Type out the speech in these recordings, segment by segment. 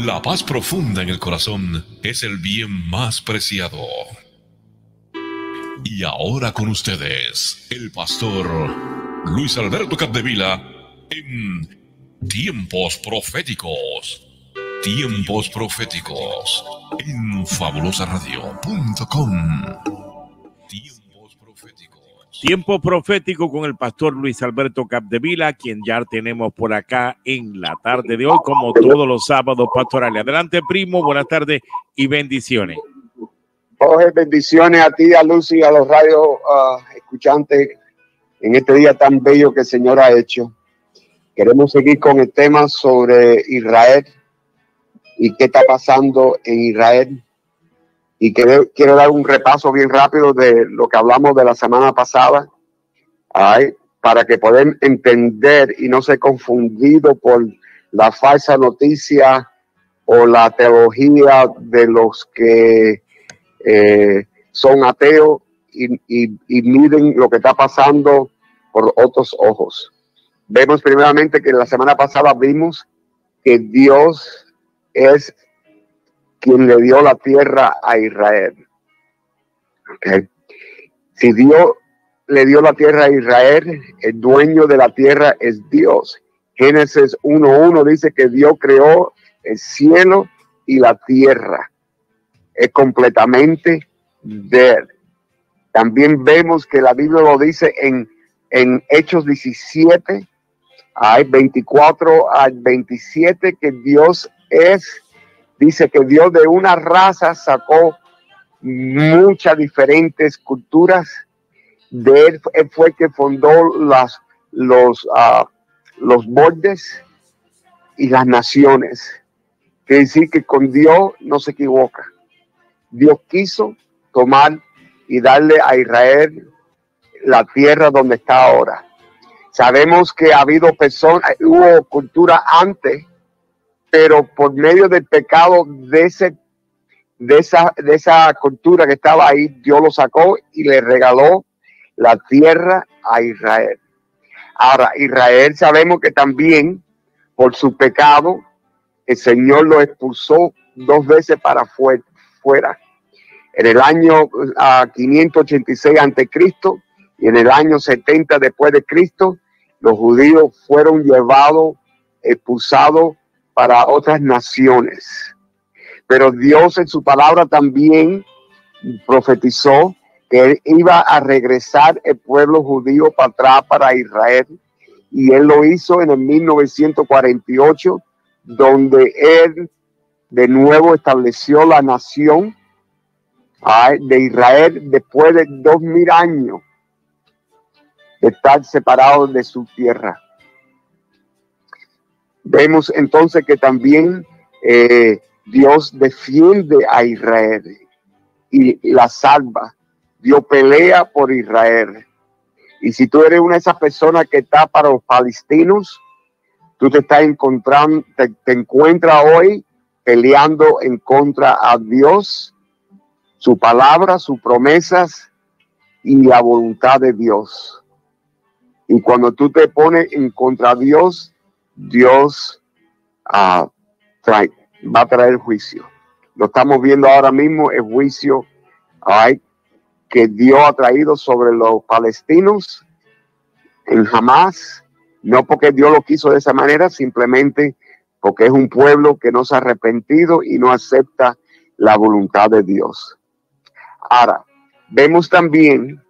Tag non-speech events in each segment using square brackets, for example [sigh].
La paz profunda en el corazón es el bien más preciado. Y ahora con ustedes, el pastor Luis Alberto Capdevila en Tiempos Proféticos. Tiempos Proféticos en fabulosaradio.com. Tiempo profético con el pastor Luis Alberto Capdevila, quien ya tenemos por acá en la tarde de hoy, como todos los sábados pastorales. Adelante, primo, buenas tardes y bendiciones. Jorge, bendiciones a ti, a Lucy, a los radio uh, escuchantes en este día tan bello que el Señor ha hecho. Queremos seguir con el tema sobre Israel y qué está pasando en Israel. Y quiero, dar un repaso bien rápido de lo que hablamos de la semana pasada, para que puedan entender y no ser confundido por la falsa noticia o la teología de los que eh, son ateos y, y, miden lo que está pasando por otros ojos. Vemos primeramente que la semana pasada vimos que Dios es quien le dio la tierra a Israel. Si Dios le dio la tierra a Israel, el dueño de la tierra es Dios. Génesis 1.1 dice que Dios creó el cielo y la tierra. Es completamente de él. También vemos que la Biblia lo dice en, en Hechos 17, hay 24 al 27, que Dios es, dice que Dios de una raza sacó muchas diferentes culturas. De él, fue que fundó las, los, uh, los bordes y las naciones. Quiere decir que con Dios no se equivoca. Dios quiso tomar y darle a Israel la tierra donde está ahora. Sabemos que ha habido personas, hubo cultura antes pero por medio del pecado de, ese, de, esa, de esa cultura que estaba ahí, Dios lo sacó y le regaló la tierra a Israel. Ahora, Israel sabemos que también por su pecado, el Señor lo expulsó dos veces para fuera. En el año 586 ah, ante Cristo y en el año 70 después de Cristo, los judíos fueron llevados, expulsados para otras naciones. Pero Dios en su palabra también profetizó que él iba a regresar el pueblo judío para atrás para Israel. Y él lo hizo en el 1948, donde él de nuevo estableció la nación de Israel después de dos mil años de estar separados de su tierra. Vemos entonces que también eh, Dios defiende a Israel y la salva. Dios pelea por Israel. Y si tú eres una de esas personas que está para los palestinos, tú te estás encontrando, te, te encuentras hoy peleando en contra a Dios, su palabra, sus promesas y la voluntad de Dios. Y cuando tú te pones en contra de Dios, Dios uh, trae, va a traer juicio. Lo estamos viendo ahora mismo, el juicio que Dios ha traído sobre los palestinos en Hamas, no porque Dios lo quiso de esa manera, simplemente porque es un pueblo que no se ha arrepentido y no acepta la voluntad de Dios. Ahora, vemos también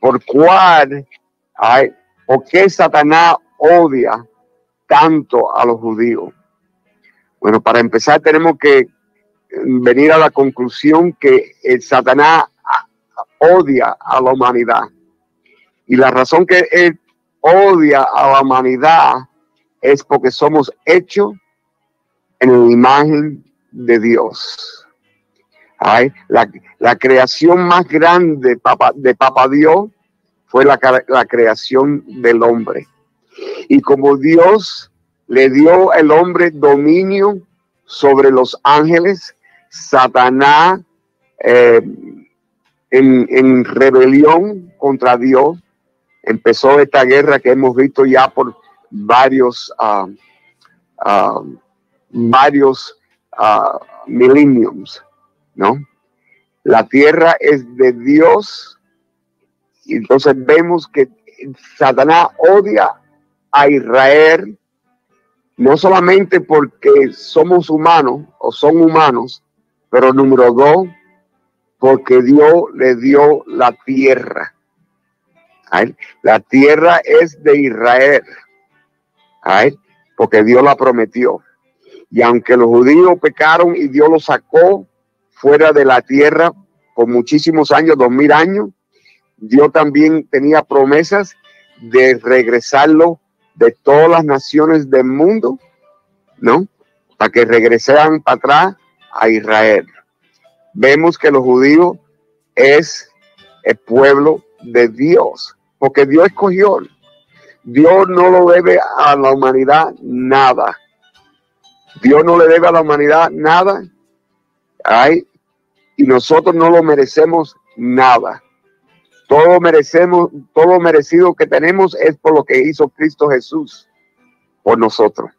por cuál, ay, por qué Satanás odia tanto a los judíos? Bueno, para empezar tenemos que venir a la conclusión que el Satanás odia a la humanidad. Y la razón que él odia a la humanidad es porque somos hechos en la imagen de Dios. La, la, creación más grande de Papa, de Dios fue la, la creación del hombre. Y como Dios le dio al hombre dominio sobre los ángeles, Satanás eh, en, rebelión contra Dios, empezó esta guerra que hemos visto ya por varios, ah, ah, varios uh, millenniums, ¿no? La tierra es de Dios. Y entonces vemos que Satanás odia a Israel, no solamente porque somos humanos o son humanos, pero número dos, porque Dios le dio la tierra. La tierra es de Israel, porque Dios la prometió. Y aunque los judíos pecaron y Dios los sacó fuera de la tierra por muchísimos años, dos mil años, Dios también tenía promesas de regresarlo de todas las naciones del mundo, ¿no? Para que regresaran para atrás a Israel. Vemos que los judíos es el pueblo de Dios, porque Dios escogió. Dios no lo debe a la humanidad nada. Dios no le debe a la humanidad nada. Ay, y nosotros no lo merecemos nada. Todo merecemos, todo merecido que tenemos es por lo que hizo Cristo Jesús por nosotros.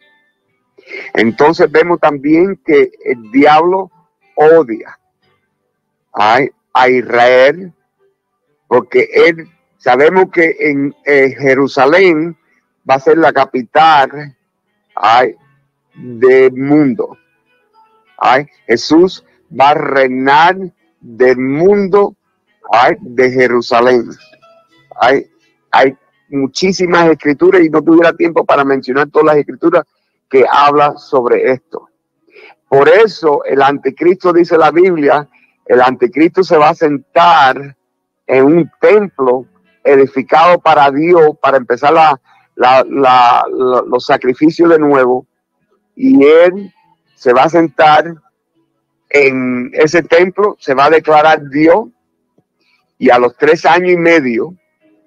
Entonces vemos también que el diablo odia a, Israel porque él sabemos que en Jerusalén va a ser la capital del mundo. Ay, Jesús va a reinar del mundo de Jerusalén. Hay, hay muchísimas escrituras y no tuviera tiempo para mencionar todas las escrituras que habla sobre esto. Por eso el anticristo, dice la Biblia, el anticristo se va a sentar en un templo edificado para Dios, para empezar los sacrificios de nuevo, y él se va a sentar en ese templo, se va a declarar Dios, y a los tres años y medio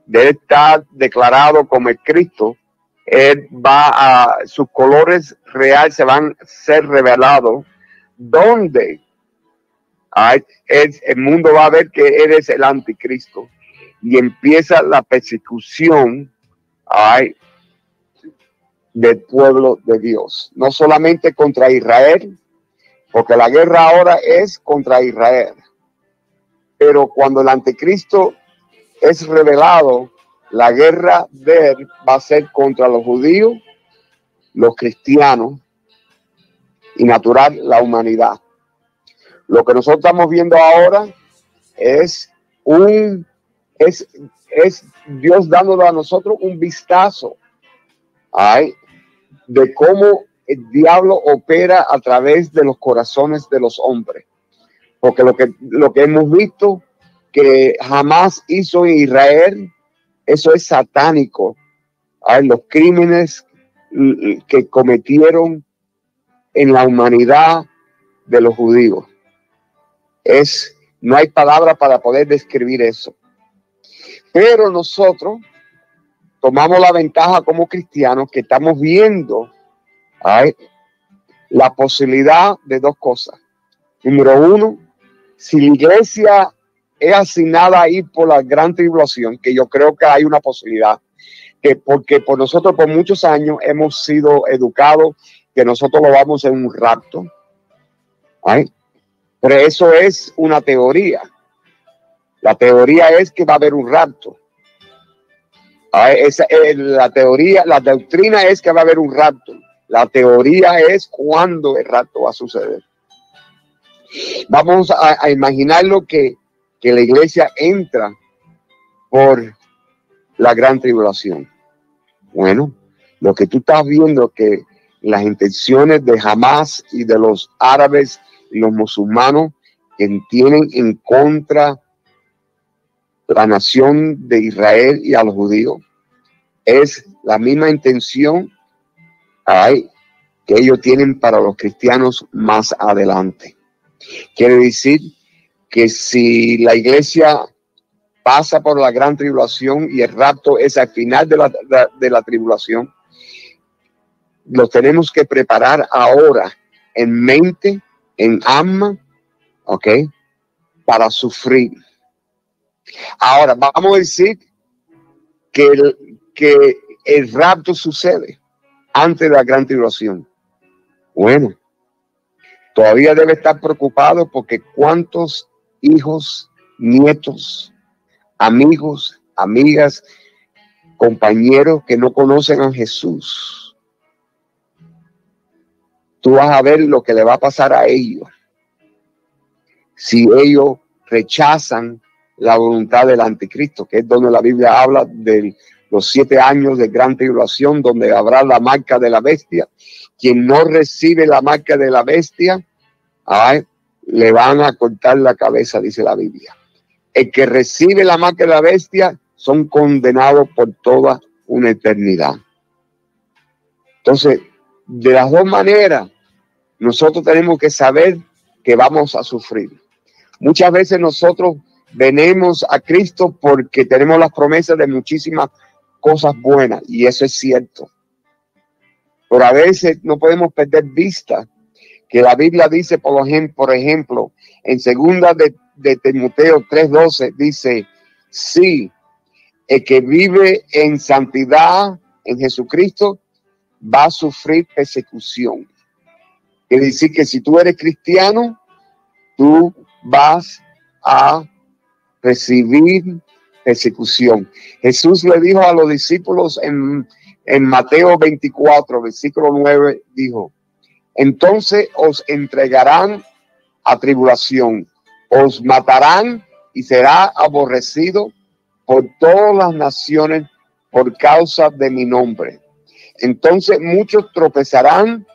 de estar declarado como el Cristo, él va a, sus colores reales se van a ser revelados, donde el mundo va a ver que eres el anticristo. Y empieza la persecución del pueblo de Dios, no solamente contra Israel, porque la guerra ahora es contra Israel, pero cuando el anticristo es revelado, la guerra de él va a ser contra los judíos, los cristianos y natural la humanidad. Lo que nosotros estamos viendo ahora es un es, es Dios dándole a nosotros un vistazo ay, de cómo el diablo opera a través de los corazones de los hombres. Porque lo que, lo que hemos visto que jamás hizo Israel, eso es satánico. Ay, los crímenes que cometieron en la humanidad de los judíos. Es, no hay palabra para poder describir eso. Pero nosotros tomamos la ventaja como cristianos que estamos viendo la posibilidad de dos cosas. Número uno, si la iglesia es asignada ahí por la gran tribulación, que yo creo que hay una posibilidad, que porque por nosotros por muchos años hemos sido educados que nosotros lo vamos en un rapto. Pero eso es una teoría. La teoría es que va a haber un rapto. Eh, la teoría, la doctrina es que va a haber un rapto. La teoría es cuándo el rapto va a suceder. Vamos a, imaginar lo que, que la iglesia entra por la gran tribulación. Bueno, lo que tú estás viendo que las intenciones de Hamas y de los árabes y los musulmanos que tienen en contra la nación de Israel y a los judíos es la misma intención que ellos tienen para los cristianos más adelante. Quiere decir que si la iglesia pasa por la gran tribulación y el rapto es al final de la, de la tribulación, lo tenemos que preparar ahora en mente, en alma, ¿ok? Para sufrir. Ahora, vamos a decir que el, que el rapto sucede antes de la gran tribulación. Bueno, todavía debe estar preocupado porque cuántos hijos, nietos, amigos, amigas, compañeros que no conocen a Jesús. Tú vas a ver lo que le va a pasar a ellos si ellos rechazan la voluntad del anticristo, que es donde la Biblia habla de los siete años de gran tribulación, donde habrá la marca de la bestia. Quien no recibe la marca de la bestia, le van a cortar la cabeza, dice la Biblia. El que recibe la marca de la bestia son condenados por toda una eternidad. Entonces, de las dos maneras, nosotros tenemos que saber que vamos a sufrir. Muchas veces nosotros venimos a Cristo porque tenemos las promesas de muchísimas cosas buenas y eso es cierto. Pero a veces no podemos perder vista que la Biblia dice, por ejemplo, en segunda de, de Timoteo 3:12 dice, sí, el que vive en santidad en Jesucristo va a sufrir persecución. Quiere decir que si tú eres cristiano, tú vas a recibir persecución. Jesús le dijo a los discípulos en, en Mateo 24, versículo 9, dijo, entonces os entregarán a tribulación, os matarán y será aborrecido por todas las naciones por causa de mi nombre. Entonces muchos tropezarán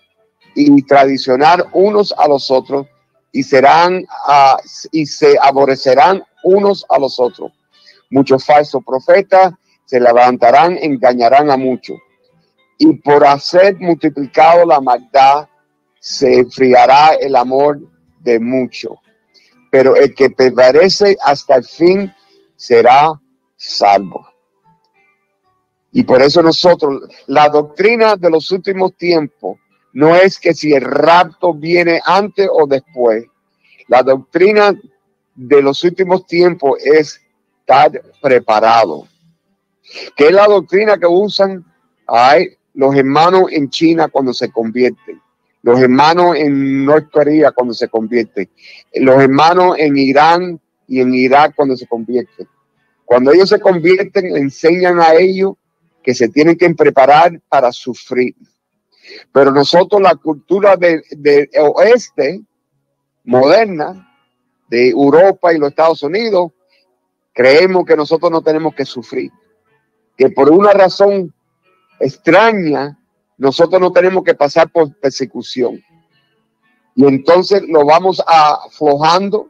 y tradicionar unos a los otros y serán uh, y se aborrecerán unos a los otros. Muchos falsos profetas se levantarán, engañarán a muchos. Y por hacer multiplicado la maldad, se enfriará el amor de muchos. Pero el que prevalece hasta el fin será salvo. Y por eso nosotros, la doctrina de los últimos tiempos no es que si el rapto viene antes o después. La doctrina de los últimos tiempos es estar preparado. Que es la doctrina que usan ay, los hermanos en China cuando se convierten, los hermanos en Norteamérica cuando se convierten, los hermanos en Irán y en Irak cuando se convierten. Cuando ellos se convierten, enseñan a ellos que se tienen que preparar para sufrir. Pero nosotros la cultura del de oeste moderna de Europa y los Estados Unidos, creemos que nosotros no tenemos que sufrir. Que por una razón extraña, nosotros no tenemos que pasar por persecución. Y entonces lo vamos aflojando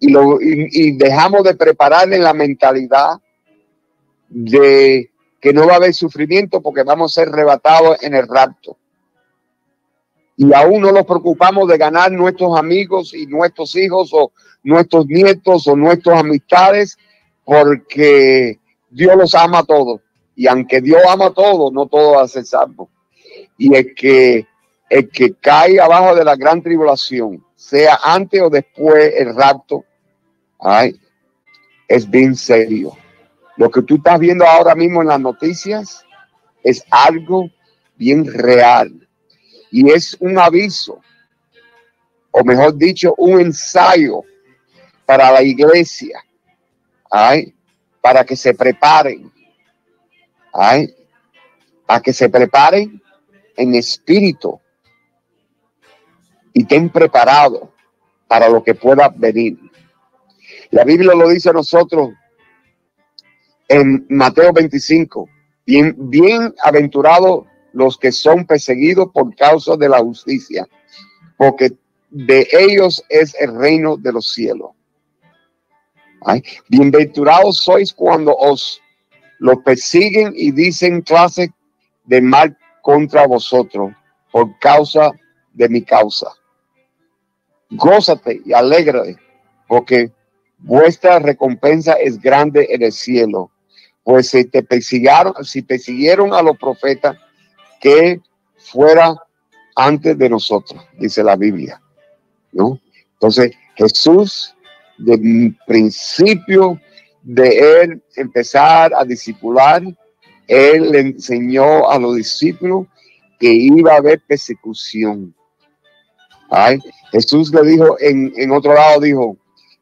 y, y, dejamos de preparar en la mentalidad de que no va a haber sufrimiento porque vamos a ser arrebatados en el rapto. Y aún no nos preocupamos de ganar nuestros amigos y nuestros hijos o nuestros nietos o nuestras amistades porque Dios los ama a todos. Y aunque Dios ama a todos, no todos hacen salvo. Y el que, el que cae abajo de la gran tribulación, sea antes o después el rapto, ay, es bien serio. Lo que tú estás viendo ahora mismo en las noticias es algo bien real y es un aviso, o mejor dicho, un ensayo para la iglesia, ¿ay? para que se preparen, ¿ay? para que se preparen en espíritu y estén preparados para lo que pueda venir. La Biblia lo dice a nosotros en Mateo 25, bien, bien aventurado los que son perseguidos por causa de la justicia, porque de ellos es el reino de los cielos. Ay, bienventurados sois cuando os los persiguen y dicen clase de mal contra vosotros por causa de mi causa. Gózate y alégrate, porque vuestra recompensa es grande en el cielo pues si te persiguieron, si persiguieron a los profetas que fuera antes de nosotros, dice la Biblia, ¿no? Entonces, Jesús, de principio de él empezar a discipular, él le enseñó a los discípulos que iba a haber persecución. Ay, Jesús le dijo en, en otro lado, dijo,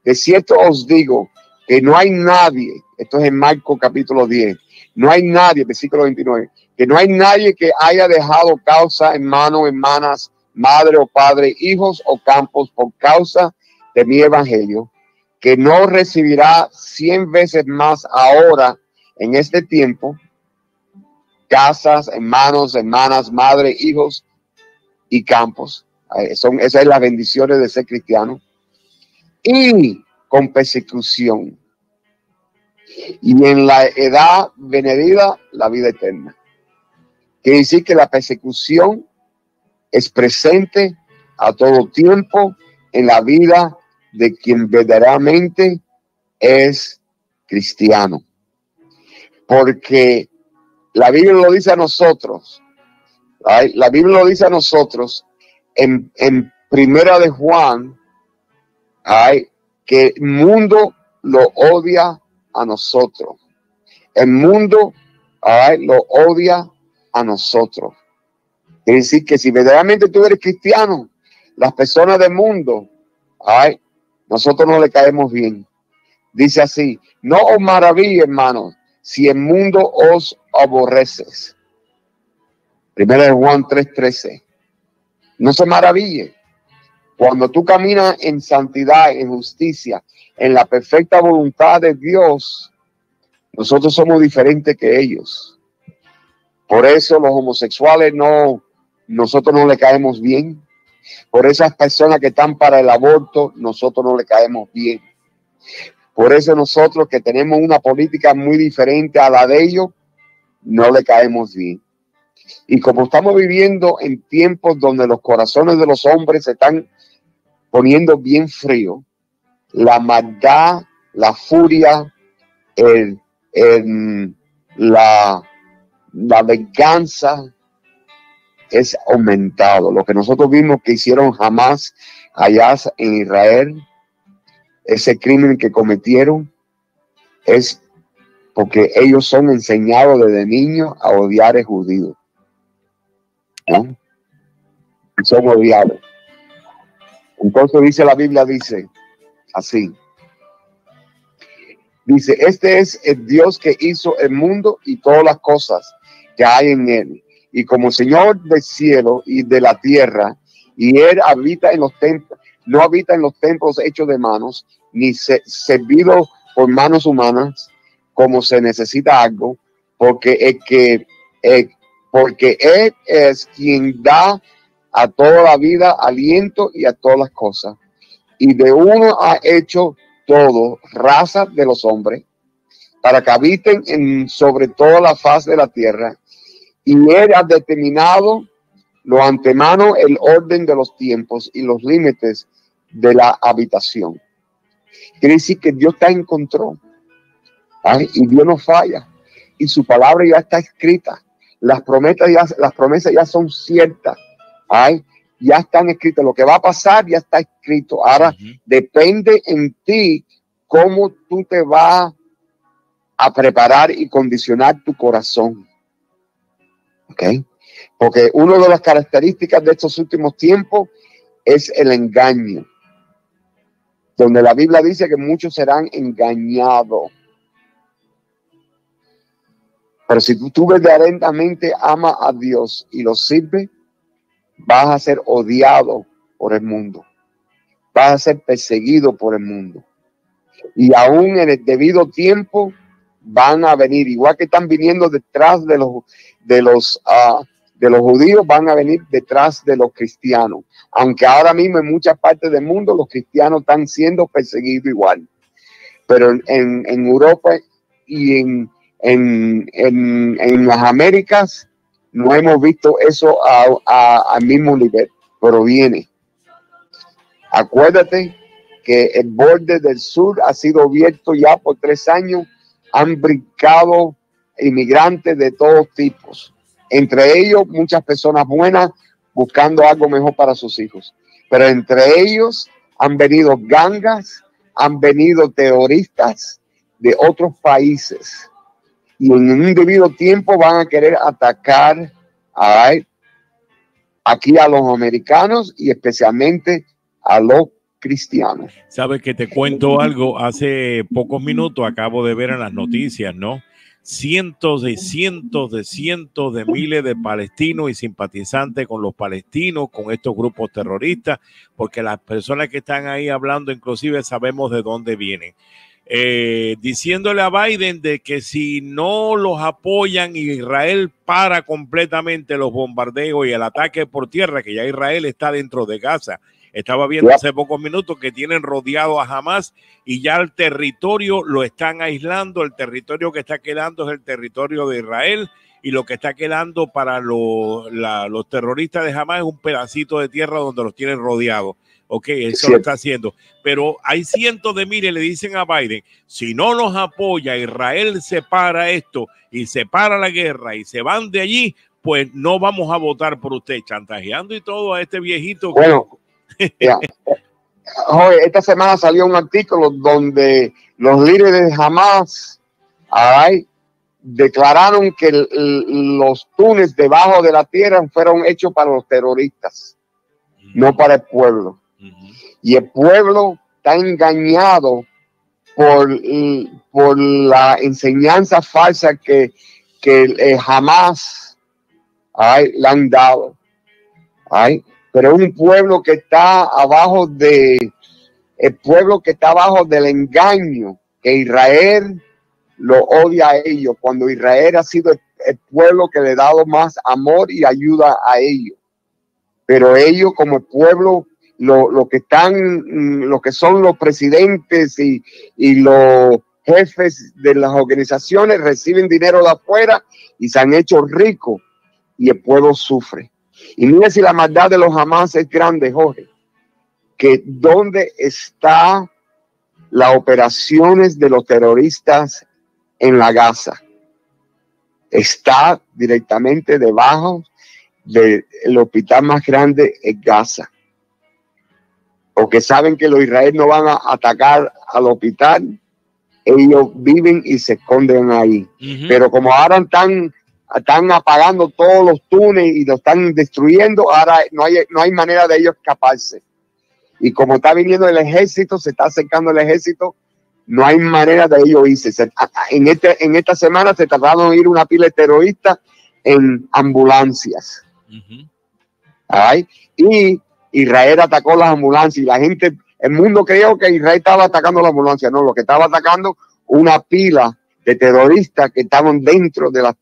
de cierto os digo que no hay nadie, esto es en Marco capítulo 10, no hay nadie, versículo 29, que no hay nadie que haya dejado causa, en manos, hermanas, madre o padre, hijos o campos por causa de mi evangelio, que no recibirá cien veces más ahora en este tiempo, casas, hermanos, hermanas, madre, hijos y campos. Son, esas son las bendiciones de ser cristiano. Y con persecución. Y en la edad venedida, la vida eterna. Quiere decir que la persecución es presente a todo tiempo en la vida de quien verdaderamente es cristiano. Porque la Biblia lo dice a nosotros, la Biblia lo dice a nosotros en, Primera de Juan, que el mundo lo odia a nosotros. El mundo lo odia a nosotros. Es decir, que si verdaderamente tú eres cristiano, las personas del mundo, ay, nosotros no le caemos bien. Dice así, no os maraville, hermanos, si el mundo os aborreces. Primera de Juan 3:13. No se maraville. Cuando tú caminas en santidad, en justicia, en la perfecta voluntad de Dios, nosotros somos diferentes que ellos. Por eso los homosexuales no, nosotros no le caemos bien. Por esas personas que están para el aborto, nosotros no le caemos bien. Por eso nosotros que tenemos una política muy diferente a la de ellos, no le caemos bien. Y como estamos viviendo en tiempos donde los corazones de los hombres se están poniendo bien frío, la maldad, la furia, el, la, la venganza, es aumentado. Lo que nosotros vimos que hicieron jamás allá en Israel, ese crimen que cometieron, es porque ellos son enseñados desde niños a odiar a judíos. ¿no? Son odiados. Entonces dice la Biblia, dice así. Dice, este es el Dios que hizo el mundo y todas las cosas que hay en él y como Señor del cielo y de la tierra, y Él habita en los templos, no habita en los templos hechos de manos, ni servido por manos humanas, como se necesita algo, porque es que eh, porque Él es quien da a toda la vida aliento y a todas las cosas. Y de uno ha hecho todo, raza de los hombres, para que habiten en, sobre toda la faz de la tierra y él ha determinado lo antemano el orden de los tiempos y los límites de la habitación. Quiere decir que Dios está en control y Dios no falla y su palabra ya está escrita. Las promesas ya, las promesas ya son ciertas. ¿ay? Ya están escritas. Lo que va a pasar ya está escrito. Ahora depende en ti cómo tú te vas a preparar y condicionar tu corazón. Porque una de las características de estos últimos tiempos es el engaño, donde la Biblia dice que muchos serán engañados. Pero si tú, tú verdaderamente amas a Dios y lo sirves, vas a ser odiado por el mundo. Vas a ser perseguido por el mundo. Y aún en el debido tiempo van a venir, igual que están viniendo detrás de los, de los, ah, de los judíos, van a venir detrás de los cristianos. Aunque ahora mismo en muchas partes del mundo los cristianos están siendo perseguidos igual. Pero en, Europa y en, en, las Américas no hemos visto eso al mismo nivel, pero viene. Acuérdate que el borde del sur ha sido abierto ya por tres años han brincado inmigrantes de todos tipos, entre ellos muchas personas buenas buscando algo mejor para sus hijos, pero entre ellos han venido gangas, han venido terroristas de otros países y en un debido tiempo van a querer atacar aquí a los americanos y especialmente a los cristianos. Sabes que te cuento algo, hace pocos minutos acabo de ver en las noticias, ¿no? Cientos de cientos de cientos de miles de palestinos y simpatizantes con los palestinos, con estos grupos terroristas, porque las personas que están ahí hablando, inclusive sabemos de dónde vienen. Eh, diciéndole a Biden de que si no los apoyan, Israel para completamente los bombardeos y el ataque por tierra, que ya Israel está dentro de Gaza. Estaba viendo hace pocos minutos que tienen rodeado a Hamas y ya el territorio lo están aislando. El territorio que está quedando es el territorio de Israel y lo que está quedando para los terroristas de Hamas es un pedacito de tierra donde los tienen rodeados. Ok, eso lo está haciendo. Pero hay cientos de miles, le dicen a Biden, si no nos apoya, Israel separa esto y separa la guerra y se van de allí, pues no vamos a votar por usted, chantajeando y todo a este viejito. Bueno, esta semana salió un artículo donde los líderes de Hamas declararon que los túneles debajo de la tierra fueron hechos para los terroristas, no para el pueblo. Y el pueblo está engañado por, por la enseñanza falsa que, que jamás le han dado. Pero un pueblo que está abajo de, el pueblo que está abajo del engaño, que Israel lo odia a ellos, cuando Israel ha sido el pueblo que le ha dado más amor y ayuda a ellos. Pero ellos como el pueblo lo, que están, mm, lo que son los presidentes y, los jefes de las organizaciones reciben dinero de afuera y se han hecho ricos y el pueblo sufre. Y mira si la maldad de los Hamas es grande, Jorge, que dónde está las operaciones de los terroristas en la Gaza. Está directamente debajo del hospital más grande en Gaza o que saben que los israelíes no van a atacar al hospital, ellos viven y se esconden ahí. Pero como ahora están, están apagando todos los túneles y lo están destruyendo, ahora no hay, no hay manera de ellos escaparse. Y como está viniendo el ejército, se está acercando el ejército, no hay manera de ellos irse. en, este, en esta semana se tardaron en ir una pila de terroristas en ambulancias. Y Israel atacó las ambulancias y la gente, el mundo creyó que Israel estaba atacando la ambulancia. No, lo que estaba atacando una pila de terroristas que estaban dentro de la,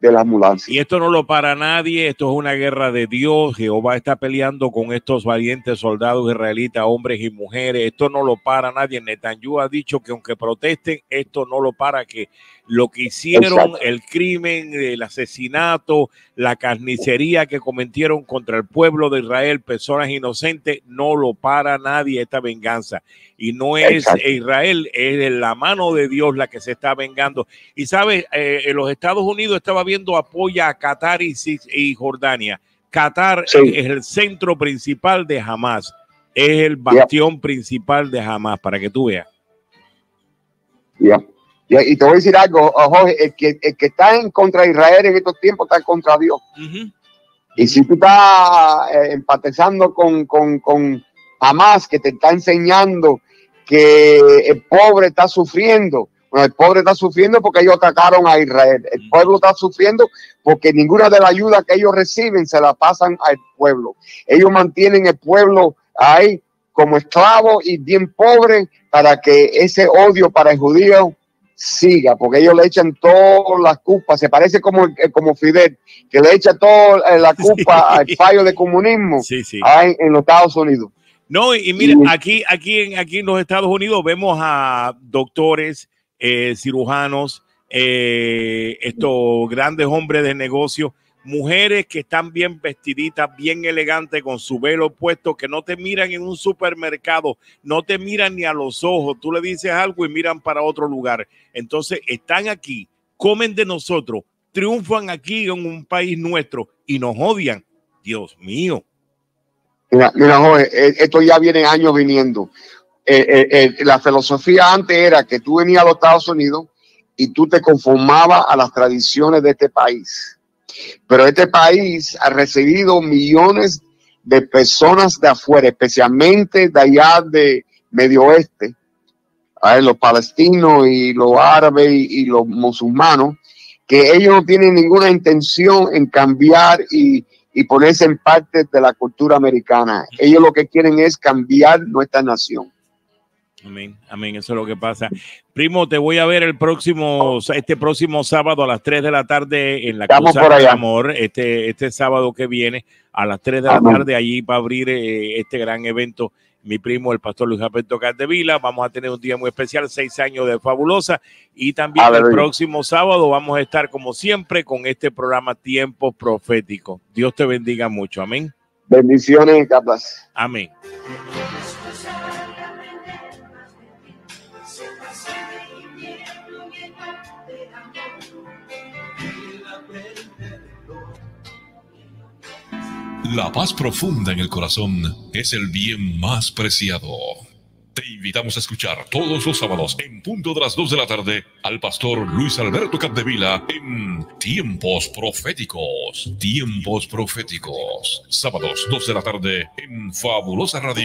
de, la ambulancia. Y esto no lo para nadie, esto es una guerra de Dios. Jehová está peleando con estos valientes soldados israelitas, hombres y mujeres. Esto no lo para nadie. Netanyahu ha dicho que aunque protesten, esto no lo para, que lo que hicieron, el crimen, el asesinato, la carnicería que cometieron contra el pueblo de Israel, personas inocentes, no lo para nadie esta venganza. Y no es Israel, es la mano de Dios la que se está vengando. Y sabes, eh, en los Estados Unidos estaba viendo apoya a Qatar y, Jordania. Qatar es el centro principal de Hamas, es el bastión principal de Hamas, para que tú veas. Y, te voy a decir algo, oh, Jorge, el que, el que está en contra de Israel en estos tiempos está en contra de Dios. Y si tú estás eh, empatizando con, con, con Hamas, que te está enseñando que el pobre está sufriendo, el pobre está sufriendo porque ellos atacaron a Israel. El pueblo está sufriendo porque ninguna de las ayudas que ellos reciben se la pasan al pueblo. Ellos mantienen el pueblo ahí como esclavo y bien pobre para que ese odio para el judío siga, porque ellos le echan todas las culpas, se parece como, eh, como Fidel, que le echa toda eh, la [laughs] culpa al fallo de comunismo en los Estados Unidos. No, y, miren, aquí, aquí, en, aquí en los Estados Unidos vemos a doctores, eh, cirujanos, estos grandes hombres de negocio mujeres que están bien vestiditas, bien elegantes, con su velo puesto, que no te miran en un supermercado, no te miran ni a los ojos, tú le dices algo y miran para otro lugar. Entonces están aquí, comen de nosotros, triunfan aquí en un país nuestro y nos odian. Dios mío. Mira, mira eh, esto ya viene años viniendo. Eh, eh, la filosofía antes era que tú venías a los Estados Unidos y tú te conformabas a las tradiciones de este país Pero este país ha recibido millones de personas de afuera, especialmente de allá de Medio Oeste, los palestinos y los árabes y, los musulmanes, que ellos no tienen ninguna intención en cambiar y ponerse en parte de la cultura americana. Ellos lo que quieren es cambiar nuestra nación. Amén, amén, eso es lo que pasa. Primo, te voy a ver el próximo, este próximo sábado a las 3 de la tarde en la Casa del Amor, este, este sábado que viene a las 3 de la tarde allí para abrir eh, este gran evento. Mi primo, el pastor Luis Alberto Vila, vamos a tener un día muy especial, seis años de fabulosa. Y también el próximo sábado vamos a estar, como siempre, con este programa Tiempo Profético. Dios te bendiga mucho. Amén. Bendiciones, capaz. Amén. La paz profunda en el corazón es el bien más preciado. Te invitamos a escuchar todos los sábados en punto de las 2 de la tarde al pastor Luis Alberto Capdevila en Tiempos Proféticos. Tiempos Proféticos. Sábados 2 de la tarde en Fabulosa Radio